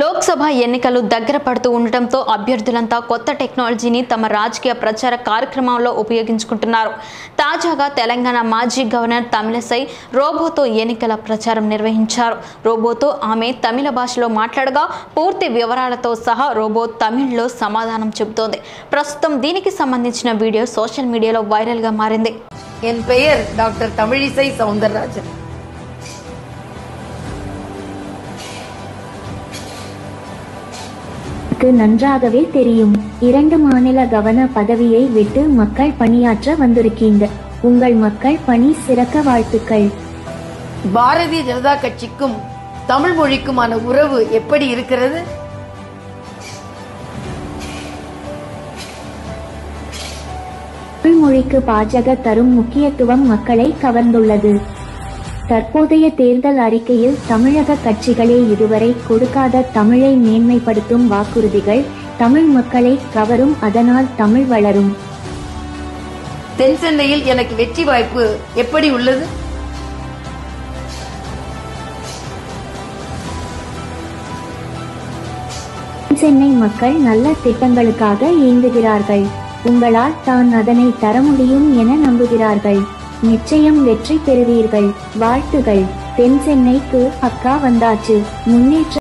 లోక్సభ ఎన్నికలు దగ్గర పడుతూ ఉండటంతో అభ్యర్థులంతా కొత్త టెక్నాలజీని తమ రాజకీయ ప్రచార కార్యక్రమంలో ఉపయోగించుకుంటున్నారు. తాజాగా తెలంగాణ మాజీ గవర్నర్ తమిళసై రోబోతో ఎన్నికల ప్రచారం నిర్వహించారు. రోబోతో ఆమె తమిళ భాషలో మాట్లాడగా పూర్తి వివరాలతో సహా రోబో తమిళ్ళో సమాధానం చెబుతోంది. ప్రస్తుతం దీనికి సంబంధించిన వీడియో సోషల్ మీడియాలో వైరల్గా మారింది. ఎన్ డాక్టర్ తమిళిసై సౌందరరాజన్. எனக்கு நன்றாகவே தெரியும். இரண்டு மாநில கவன பதவியை விட்டு மக்கள் பணியாற்ற வந்திருக்கீங்க. உங்கள் மக்கள் பணி சிறக்க வாழ்த்துக்கள். பாரதிய ஜனதா கட்சிக்கும் தமிழ் மொழிக்குமான உறவு எப்படி இருக்கிறது? தமிழ் மொழிக்கு பாஜக தரும் முக்கியத்துவம் மக்களை கவர்ந்துள்ளது. தற்போதைய தேர்தல் அறிக்கையில் தமிழக கட்சிகளே இதுவரை கொடுக்காத தமிழை மேன்மைப்படுத்தும் வாக்குறுதிகள் தமிழ் மக்களை கவரும் அதனால் தமிழ் வளரும். தென் சென்னையில் எனக்கு வெற்றி வாய்ப்பு எப்படி உள்ளது? சென்னை மக்கள் நல்ல திட்டங்களுக்காக ஏங்குகிறார்கள் உங்களால் தான் அதனை தர முடியும் என நம்புகிறார்கள். நிச்சயம் வெற்றி பெறுவீர்கள். வாழ்த்துகள். தென் சென்னைக்கு அக்கா வந்தாச்சு. முன்னேற்ற